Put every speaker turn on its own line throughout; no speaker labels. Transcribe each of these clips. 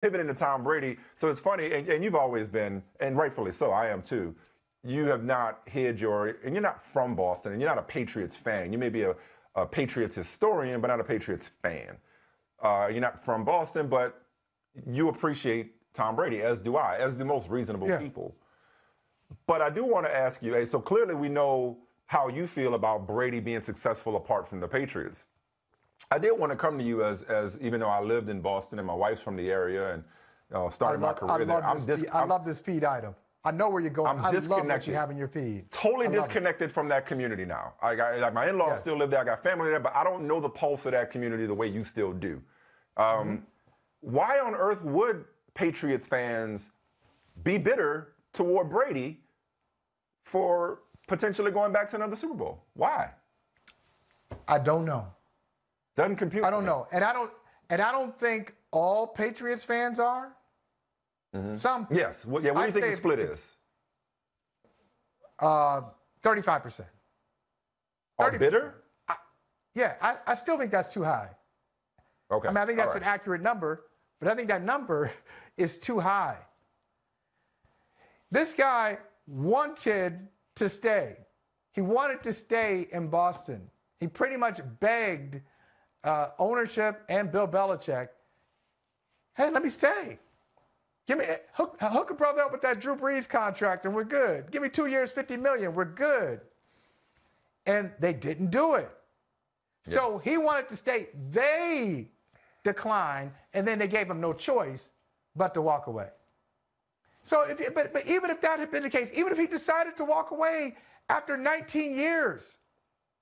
pivoting to Tom Brady. So it's funny, and, and, you've always been, and rightfully so, I am too. You have not hid your, and you're not from Boston, and you're not a Patriots fan. You may be a, a Patriots historian, but not a Patriots fan. Uh, you're not from Boston, but you appreciate Tom Brady, as do I, as do most reasonable yeah. people. But I do want to ask you, hey, so clearly we know how you feel about Brady being successful apart from the Patriots. I did want to come to you as, as even though I lived in Boston and my wife's from the area and uh, started
love,
my career
I love there. This, feed, I love this feed item. I know where you're going. I'm I love what you have in your feed.
Totally disconnected it. from that community now. I got like my in-laws yes. still live there. I got family there, but I don't know the pulse of that community the way you still do. Um, mm-hmm. Why on earth would Patriots fans be bitter toward Brady for potentially going back to another Super Bowl? Why?
I don't know.
Doesn't compute.
I don't know, and I don't, and I don't think all Patriots fans are.
Mm-hmm. Some. Yes. Well, yeah. What do you think the split is?
Uh, thirty-five percent.
Are bitter?
I, yeah, I, I still think that's too high.
Okay. I
mean, I think that's right. an accurate number, but I think that number is too high. This guy wanted to stay. He wanted to stay in Boston. He pretty much begged uh, ownership and Bill Belichick, hey, let me stay. Give me hook, hook a brother up with that Drew Brees contract and we're good. Give me two years, 50 million, we're good. And they didn't do it. Yeah. So he wanted to stay. They declined, and then they gave him no choice but to walk away. So, if, but, but even if that had been the case, even if he decided to walk away after 19 years,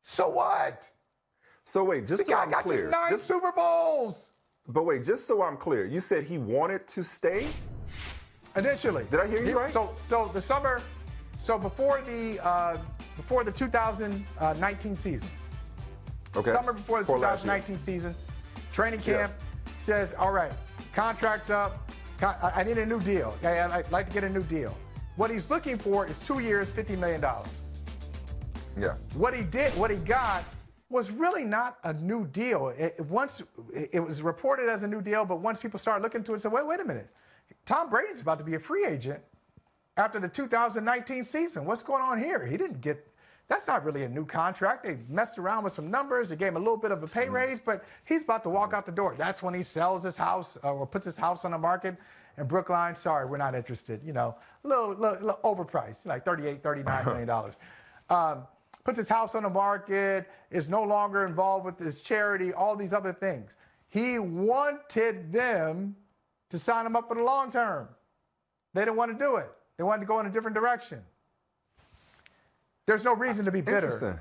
so what?
So wait, just
the
so I'm clear,
nine
just,
Super Bowls.
But wait, just so I'm clear, you said he wanted to stay.
Initially,
did I hear you
he,
right?
So, so the summer, so before the uh, before the 2019 season.
Okay.
Summer before the before 2019 season, training camp yeah. says, all right, contract's up. I need a new deal. I'd like to get a new deal. What he's looking for is two years, $50 million.
Yeah.
What he did, what he got was really not a new deal. It, once it was reported as a new deal, but once people started looking into it, said, wait, wait a minute. Tom Brady's about to be a free agent after the 2019 season. What's going on here? He didn't get. That's not really a new contract. They messed around with some numbers. They gave him a little bit of a pay mm-hmm. raise, but he's about to walk out the door. That's when he sells his house uh, or puts his house on the market. And Brookline, sorry, we're not interested. You know, a little, little, little overpriced, like 38, 39 million dollars. Um, puts his house on the market, is no longer involved with his charity, all these other things. He wanted them to sign him up for the long term. They didn't want to do it. They wanted to go in a different direction. There's no reason to be bitter.
Interesting.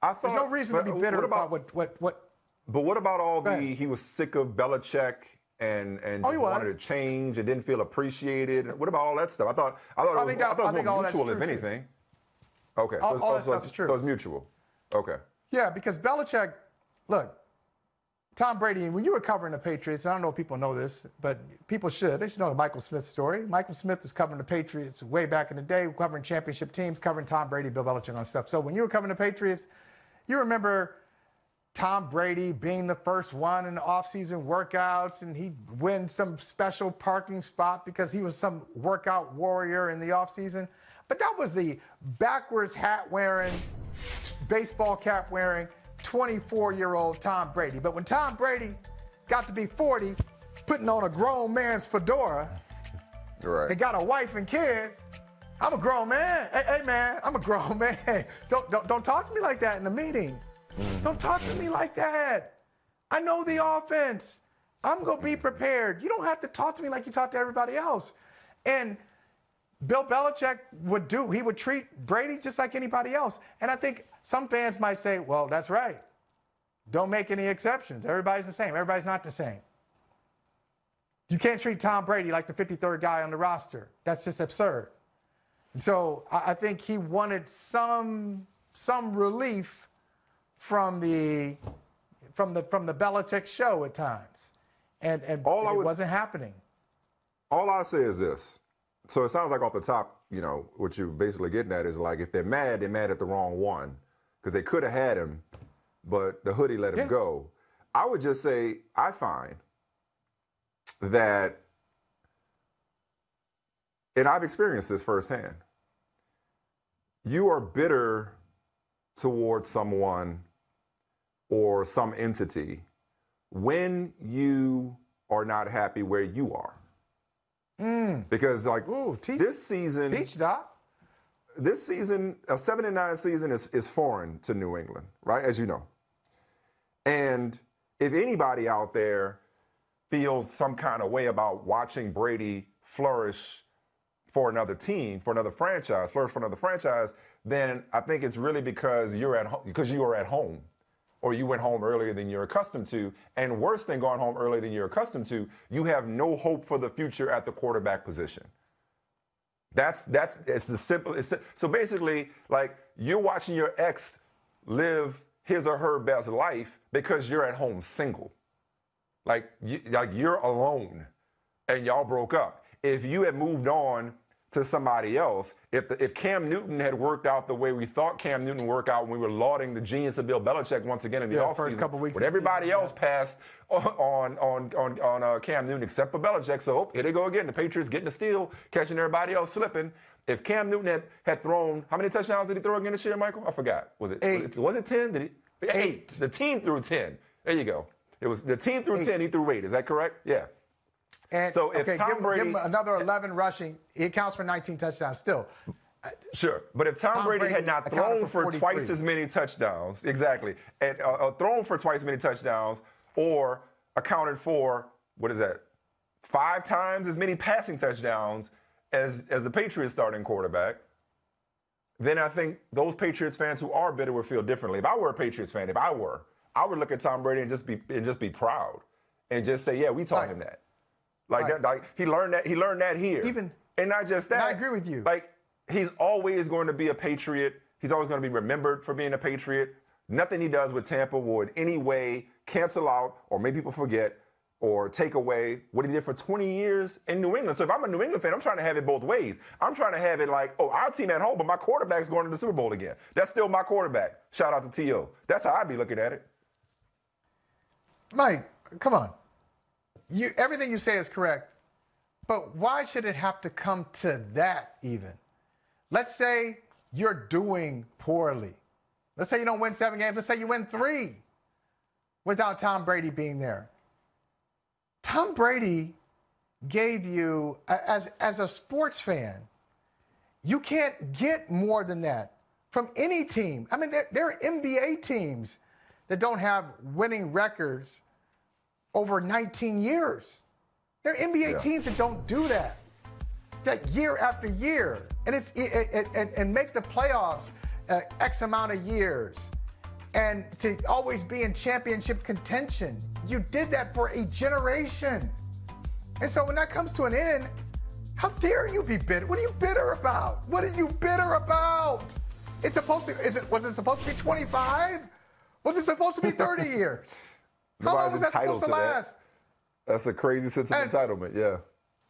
I thought,
There's no reason to be bitter what about, about what, what, what.
But what about all the, he was sick of Belichick and and oh, wanted to change and didn't feel appreciated. What about all that stuff? I thought I thought I it was, that, I thought it was more mutual, if anything. Too. Okay.
All,
so,
all that
so,
stuff is true.
So it's mutual. Okay.
Yeah, because Belichick, look, Tom Brady, when you were covering the Patriots, I don't know if people know this, but people should. They should know the Michael Smith story. Michael Smith was covering the Patriots way back in the day, covering championship teams, covering Tom Brady, Bill Belichick on stuff. So when you were covering the Patriots, you remember Tom Brady being the first one in the offseason workouts, and he'd win some special parking spot because he was some workout warrior in the offseason. But that was the backwards hat wearing, baseball cap wearing, 24 year old Tom Brady. But when Tom Brady got to be 40, putting on a grown man's fedora,
right.
and got a wife and kids, I'm a grown man. Hey, hey, man, I'm a grown man. Don't, don't, don't talk to me like that in the meeting. Don't talk to me like that. I know the offense. I'm going to be prepared. You don't have to talk to me like you talk to everybody else. And Bill Belichick would do. He would treat Brady just like anybody else. And I think some fans might say, well, that's right. Don't make any exceptions. Everybody's the same. Everybody's not the same. You can't treat Tom Brady like the 53rd guy on the roster. That's just absurd. And so I think he wanted some some relief from the from the from the Belichick show at times. And and all it would, wasn't happening.
All I say is this. So it sounds like off the top, you know, what you're basically getting at is like if they're mad, they're mad at the wrong one because they could have had him, but the hoodie let him yeah. go. I would just say I find that and I've experienced this firsthand. You are bitter towards someone or some entity when you are not happy where you are.
Mm.
Because like
Ooh, te-
this season,
Peach Doc.
this season, a seven and nine season is, is foreign to New England, right? As you know. And if anybody out there feels some kind of way about watching Brady flourish for another team, for another franchise, flourish for another franchise, then I think it's really because you're at home because you are at home. Or you went home earlier than you're accustomed to. And worse than going home earlier than you're accustomed to, you have no hope for the future at the quarterback position. That's that's it's the simple. It's, so basically, like you're watching your ex live his or her best life because you're at home single. Like you, like you're alone, and y'all broke up. If you had moved on to somebody else, if the, if Cam Newton had worked out the way we thought Cam Newton worked out when we were lauding the genius of Bill Belichick once again in the
Yeah,
offseason,
first couple weeks
when everybody
season,
else passed on on on on uh, Cam Newton except for Belichick. So oh, here they go again. The Patriots getting the steal, catching everybody else slipping. If Cam Newton had, had thrown, how many touchdowns did he throw again this year, Michael? I forgot. Was it
Eight.
Was it, was it ten? Did he?
Eight.
The team threw ten. There you go. It was the team threw ten. He threw eight. Is that correct? Yeah.
And,
So if
okay,
Tom
give, him- give
Brady-
him another 11 rushing. he counts for 19 touchdowns still.
Sure, but if Tom,
Tom
Brady,
Brady
had not thrown
for
for, twice as many touchdowns, exactly, and uh, uh, thrown for twice as many touchdowns, or accounted for what is that, five times as many passing touchdowns as as the Patriots starting quarterback, then I think those Patriots fans who are bitter would feel differently. If I were a Patriots fan, if I were, I would look at Tom Brady and just be and just be proud and just say, yeah, we taught
Right.
him that. Like
Right.
that, like he learned that he learned that here.
Even-
and not just that.
I agree with you.
Like he's always going to be a patriot. He's always going to be remembered for being a patriot. Nothing he does with Tampa would in any way cancel out or make people forget or take away what he did for 20 years in New England. So if I'm a New England fan, I'm trying to have it both ways. I'm trying to have it like, oh, our team at home, but my quarterback's going to the Super Bowl again. That's still my quarterback. Shout out to T.O. That's how I'd be looking at it.
Mike, come on. You everything you say is correct, but why should it have to come to that even? Let's say you're doing poorly. Let's say you don't win seven games. Let's say you win three without Tom Brady being there. Tom Brady gave you, as, as a sports fan, you can't get more than that from any team. I mean, there, there are NBA teams that don't have winning records over 19 years. There are NBA
Yeah.
teams that don't do that. That year after year, and it's it, it, and, and make the playoffs uh, X amount of years, and to always be in championship contention. You did that for a generation, and so when that comes to an end, how dare you be bitter? What are you bitter about? What are you bitter about? It's supposed to. Is it was it supposed to be 25? Was it supposed to be 30 years? How long was that supposed to
to that.
last?
That's a crazy sense of
And-
entitlement. Yeah.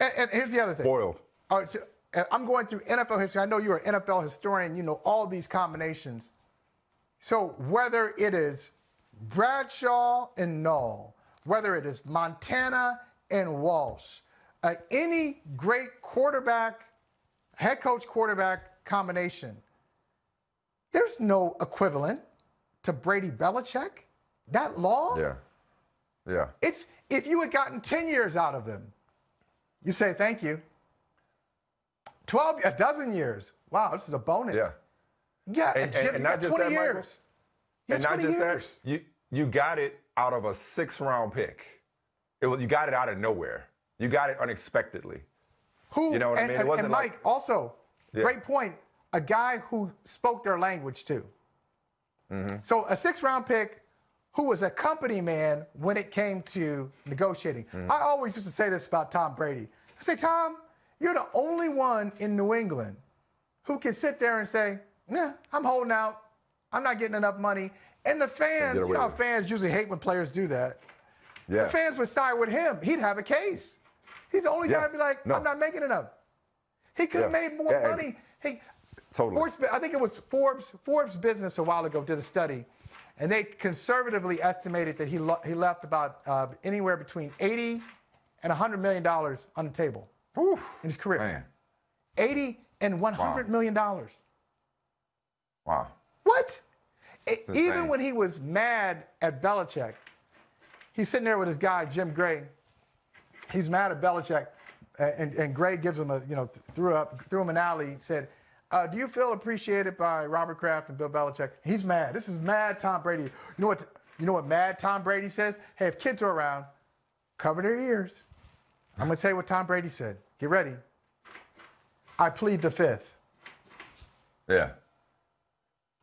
And, and here's the other thing.
Spoiled.
All right, so, I'm going through NFL history. I know you're an NFL historian. You know all these combinations. So whether it is Bradshaw and Noll, whether it is Montana and Walsh, uh, any great quarterback, head coach quarterback combination, there's no equivalent to Brady Belichick that long.
Yeah. Yeah.
It's if you had gotten 10 years out of them, you say thank you. 12, a dozen years. Wow, this is a bonus.
Yeah.
Yeah,
And-
and,
and- and not just
20
that,
years.
And not
20
just
years.
that, you you got it out of a six round pick. It was, you got it out of nowhere. You got it unexpectedly.
Who,
You know what I
and,
mean? It
and-
wasn't
and
like-
Mike, also,
Yeah.
great point. A guy who spoke their language too.
Mm-hmm.
So a six round pick who was a company man when it came to negotiating.
Mm-hmm.
I always used to say this about Tom Brady. I say, Tom, you're the only one in New England who can sit there and say, yeah, I'm holding out. I'm not getting enough money. And the fans, you know how fans usually hate when players do that.
Yeah.
The fans would side with him. He'd have a case. He's the only guy to be like,
No.
I'm not making enough. He could have
Yeah.
made more
Yeah,
money. Hey,
Totally.
Sports, I think it was Forbes Forbes Business a while ago did a study, and they conservatively estimated that he lo- he left about uh, anywhere between 80 and 100 million dollars on the table
Oof,
in his career.
Man.
80 and 100
Wow.
million dollars.
Wow.
What? E- Even when he was mad at Belichick, he's sitting there with his guy Jim Gray. He's mad at Belichick, and, and Gray gives him a you know th- threw up threw him an alley. Said, uh, "Do you feel appreciated by Robert Kraft and Bill Belichick?" He's mad. This is mad Tom Brady. You know what? You know what mad Tom Brady says? Hey, if kids are around, cover their ears. I'm gonna tell you what Tom Brady said. Get ready. I plead the fifth.
Yeah.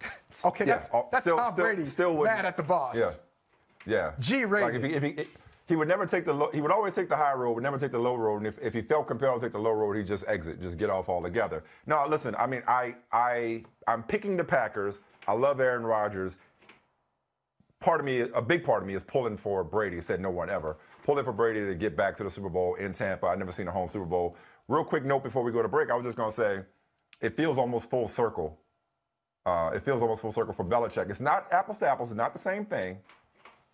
Okay,
Yeah,
that's,
oh,
that's
still-
Tom
still-
Brady
still
mad at the boss.
Yeah. Yeah.
G
Like if he, if he, he would never take the low, he would always take the high road, would never take the low road. And if, if he felt compelled to take the low road, he'd just exit, just get off altogether. No, listen, I mean, I I I'm picking the Packers. I love Aaron Rodgers. Part of me, a big part of me, is pulling for Brady. Said no one ever. Pulling for Brady to get back to the Super Bowl in Tampa. I've never seen a home Super Bowl. Real quick note before we go to break, I was just gonna say, it feels almost full circle. Uh, it feels almost full circle for Belichick. It's not apples to apples. It's not the same thing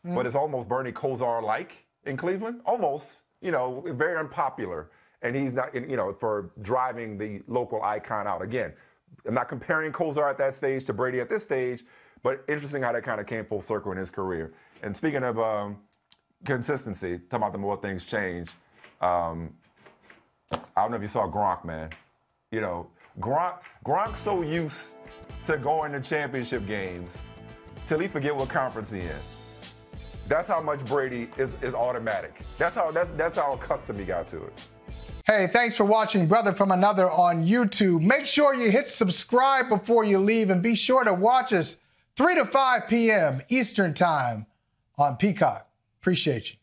but it's almost Bernie Kosar like in Cleveland. Almost, you know, very unpopular. And he's not, you know, for driving the local icon out. Again, I'm not comparing Kosar at that stage to Brady at this stage, but interesting how that kind of came full circle in his career. And speaking of um, consistency, talking about the more things change, um, I don't know if you saw Gronk, man. You know, Gronk, Gronk's so used to going to championship games till he forget what conference he in. That's how much Brady is, is automatic. That's how that's that's how accustomed he got to it.
Hey, thanks for watching Brother from Another on YouTube. Make sure you hit subscribe before you leave and be sure to watch us 3 to 5 p.m. Eastern Time on Peacock. Appreciate you.